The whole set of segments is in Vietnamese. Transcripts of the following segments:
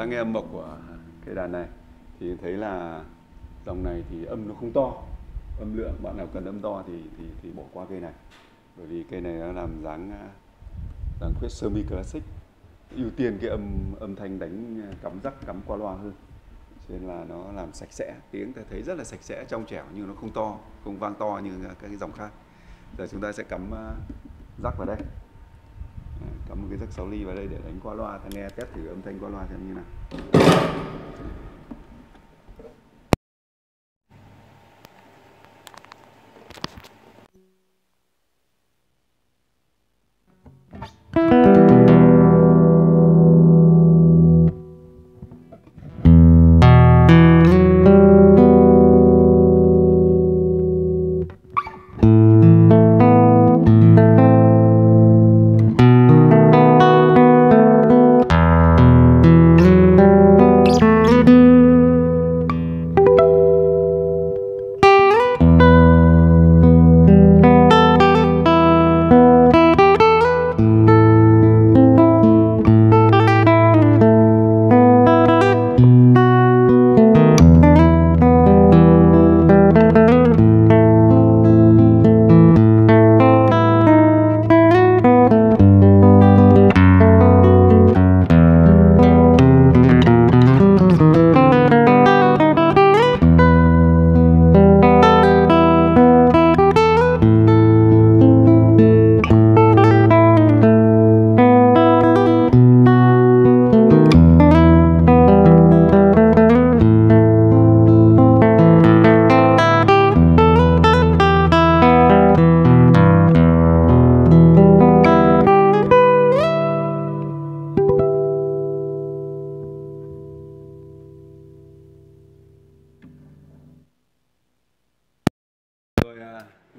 Ta nghe âm mộc của cây đàn này thì thấy là dòng này thì âm nó không to, âm lượng, bạn nào cần âm to thì thì thì bỏ qua cây này. Bởi vì cây này nó làm dáng à, dáng khuyết semi classic ưu tiên cái âm âm thanh đánh à, cắm rắc, cắm qua loa hơn. Cho nên là nó làm sạch sẽ, tiếng ta thấy rất là sạch sẽ, trong trẻo nhưng nó không to, không vang to như các cái dòng khác. Giờ chúng ta sẽ cắm à, rắc vào đây À, cắm một cái rắc 6 ly vào đây để đánh qua loa, ta nghe test thử âm thanh qua loa xem như nào. Rồi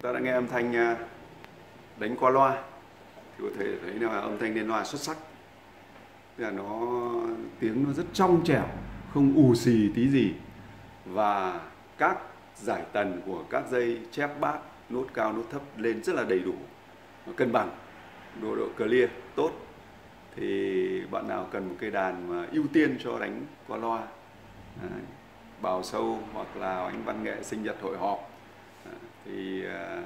ta đã nghe âm thanh à, đánh qua loa. Thì có thể thấy là âm thanh lên loa xuất sắc. Tức là nó tiếng nó rất trong trẻo không ù xì tí gì. Và các giải tần của các dây chép bát nốt cao nốt thấp lên rất là đầy đủ. Cân bằng độ độ clear tốt. Thì bạn nào cần một cây đàn mà ưu tiên cho đánh qua loa Đấy, bào sâu hoặc là đánh văn nghệ sinh nhật hội họp thì à,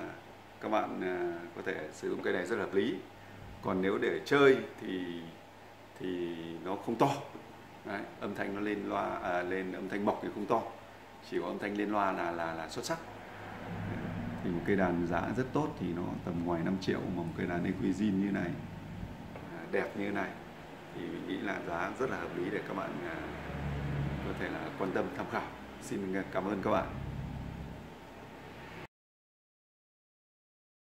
các bạn à, có thể sử dụng cây này rất hợp lý. Còn nếu để chơi thì thì nó không to. Đấy, âm thanh nó lên loa à, lên âm thanh mộc thì không to. Chỉ có âm thanh lên loa là là là xuất sắc. Thì một cây đàn giá rất tốt thì nó tầm ngoài 5 triệu mà một cây đàn Equizin như này à, đẹp như này thì mình nghĩ là giá rất là hợp lý để các bạn có thể là quan tâm tham khảo. Xin cảm ơn các bạn.